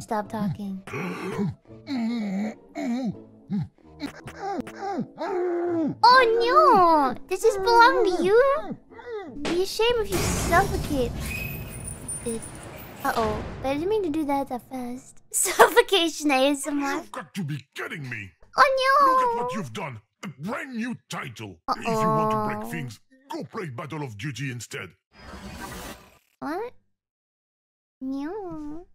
Stop talking. Oh no! Does this belong to you? Be ashamed if you suffocate. Uh oh. But I didn't mean to do that that fast. Suffocation ASMR. You've got to be kidding me! Oh no! Look at what you've done! A brand new title! Uh If you want to break things, go play Battle of Duty instead. What? No.